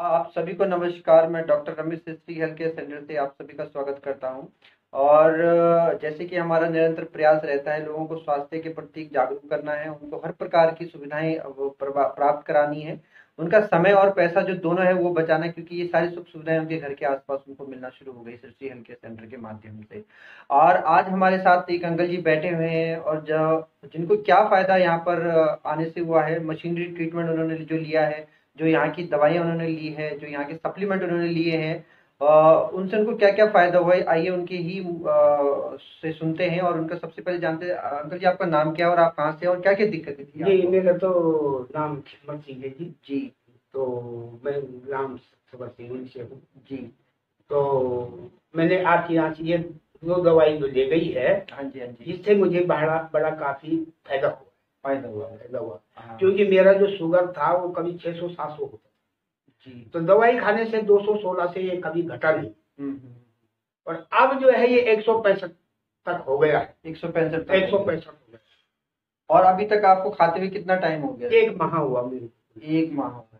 आप सभी को नमस्कार, मैं doctor Ramesh Shri health care centre से आप सभी का स्वागत करता हूँ। और जैसे कि हमारा निरंतर प्रयास रहता है लोगों को स्वास्थ्य के प्रति जागरूक करना है, उनको हर प्रकार की सुविधाएँ प्राप्त करानी है। उनका समय और पैसा जो दोनों है वो बचाना क्योंकि ये सारी सुख सुविधाएँ उनके घर के आसपास उनको मिलना शुरू हो गई सृष्टि हेल्थ केयर सेंटर के माध्यम से। और आज हमारे साथ एक अंकल जी बैठे हुए हैं और जो, जिनको क्या फ़ायदा यहाँ पर आने से हुआ है, मशीनरी ट्रीटमेंट उन्होंने जो लिया है जो यहाँ की दवाइयाँ उन्होंने ली है जो यहाँ के सप्लीमेंट उन्होंने लिए हैं उनसे उनको क्या क्या फ़ायदा हुआ है? आइए उनके ही आ, से सुनते हैं और उनका सबसे पहले जानते हैं अंकल जी आपका नाम क्या है और आप कहाँ से और क्या क्या दिक्कतें थी जी मेरा तो नाम खिमत सिंह है जी। जी। तो मैं ग्राम सभा सिंह से हूँ जी। तो मैंने आपके यहाँ से ये दो दवाई जो ले गई है हाँ जी हाँ जी। इससे मुझे बड़ा बड़ा काफ़ी फ़ायदा हुआ फ़ायदा हुआ फ़ायदा हुआ। क्योंकि मेरा जो शुगर था वो कभी छह सौ सात सौ होता था। तो दवाई खाने से दो सौ सोलह से ये कभी घटा नहीं। हम्म, हम्म। और अब जो है ये एक सौ पैंसठ तक हो गया है। एक सौ पैंसठ एक सौ पैंसठ हो गया। और अभी तक आपको खाते हुए कितना टाइम हो गया? एक माह हुआ मेरे एक माह हो गया।